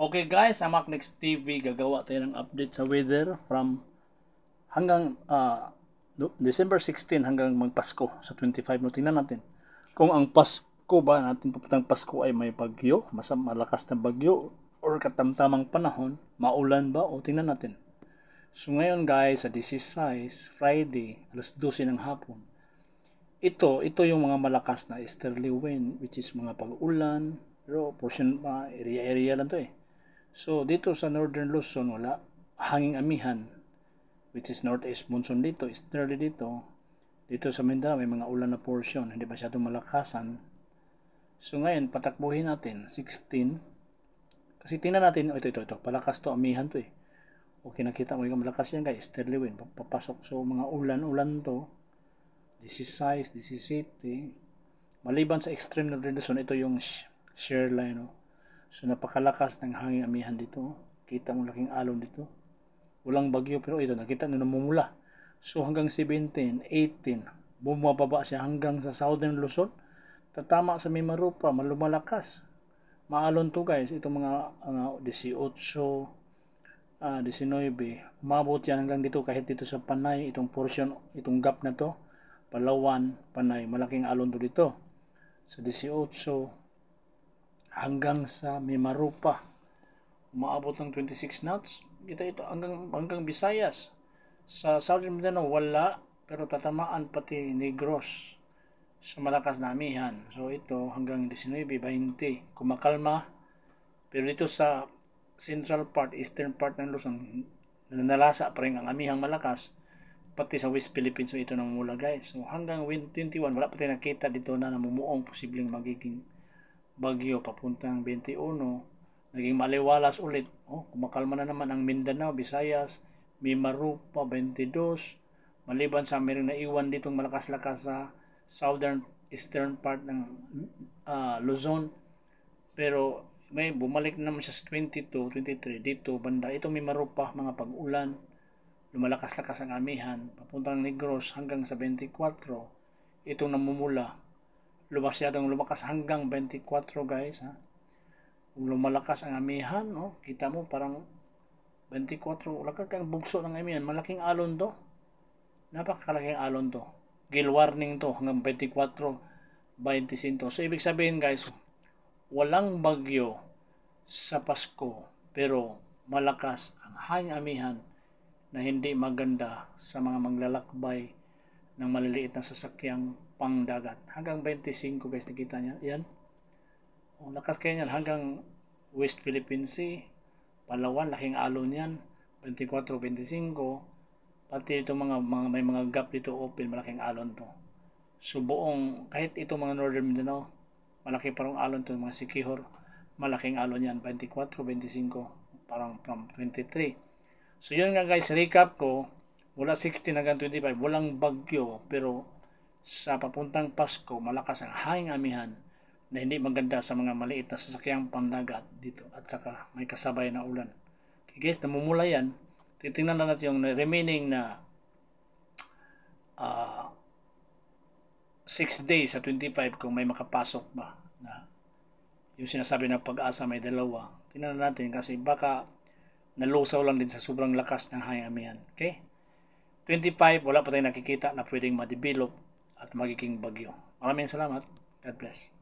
Okay guys, Amak Next TV, gagawa tayo ng update sa weather from hanggang no- December 16 hanggang magpasko sa 25 no tingnan natin kung ang Pasko ba natin papuntang Pasko ay may bagyo, masam malakas na bagyo or katamtamang panahon, maulan ba o tingnan natin. So ngayon guys, sa 16, Friday, alas 12 ng hapon, ito, ito yung mga malakas na easterly wind, which is mga pag-ulan, pero portion pa, area-area lang to eh. So, dito sa Northern Luzon, wala hanging amihan, which is northeast monsoon dito, easterly dito. Dito sa Mindanao, may mga ulan na portion, hindi siya malakasan. So, ngayon, patakbuhin natin, 16. Kasi tingnan natin, oh, ito, ito, ito, palakas to, amihan to eh. Okay, nakita mo yung malakas yan guys, easterly wind, papasok. So, mga ulan-ulan to, 16, 17. Maliban sa extreme Northern Luzon, ito yung sh- shear line. No? So napakalakas ng hangin amihan dito. Kita mo laking alon dito. Walang bagyo pero ito nakita na namumula. So hanggang 17, 18, bumababa siya hanggang sa Southern Luzon. Tatama sa Mimarupa, malumalakas. Maalon to guys, itong mga uh, 18, ah 19, umabot yan hanggang dito kahit dito sa Panay, itong portion, itong gap na to, Palawan, Panay, malaking alon to dito. Sa 18, hanggang sa Mimarupa. Umaabot ng 26 knots. Kita ito hanggang, hanggang Visayas. Sa Southern Mindanao, wala. Pero tatamaan pati Negros sa malakas na amihan. So ito hanggang 19, 20. Kumakalma. Pero dito sa central part, eastern part ng Luzon, nalasa pa rin ang amihang malakas pati sa West Philippines so ito nang mula guys. So hanggang 21 wala pa tayo nakita dito na namumuong posibleng magiging bagyo papuntang 21 naging maliwalas ulit. Oh, kumakalma na naman ang Mindanao, Visayas Mimarupa 22 maliban sa mayroong naiwan ditong malakas-lakas sa southern eastern part ng uh, Luzon. Pero may bumalik na naman siya sa 22, 23 dito banda ito Mimarupa mga pag-ulan lumalakas-lakas ang amihan. Papuntang Negros hanggang sa 24 itong namumula lumas yatang lumakas hanggang 24 guys ha? Lumalakas ang amihan no? Kita mo parang 24 wala ka kang bugso ng amihan. Malaking alon to. Napakalaking alon to. Gale warning to hanggang 24 25 so ibig sabihin guys walang bagyo sa Pasko pero malakas ang hangin amihan na hindi maganda sa mga maglalakbay ng maliliit na sasakyang pangdagat. Hanggang 25 guys, nakita niya. Yan. O, lakas kaya niyan hanggang West Philippine Sea, Palawan, laking alon yan. 24, 25. Pati ito mga, mga may mga gap dito open, malaking alon to. So buong, kahit ito mga Northern Mindanao, malaki parang alon to, mga Sikihor, malaking alon yan. 24, 25, parang from 23. So yun nga guys, recap ko, mula 16 hanggang 25, walang bagyo, pero sa papuntang Pasko, malakas ang hanging amihan na hindi maganda sa mga maliit na sasakyang pandagat dito at saka may kasabay na ulan. Okay guys, namumula yan. Titingnan na natin yung remaining na uh, 6 days sa 25 kung may makapasok ba na yung sinasabi na pag-asa may dalawa. Tingnan natin kasi baka nalusaw lang din sa sobrang lakas ng hanging amihan. Okay? 25, wala pa tayong nakikita na pwedeng ma-develop at magiging bagyo. Maraming salamat. God bless.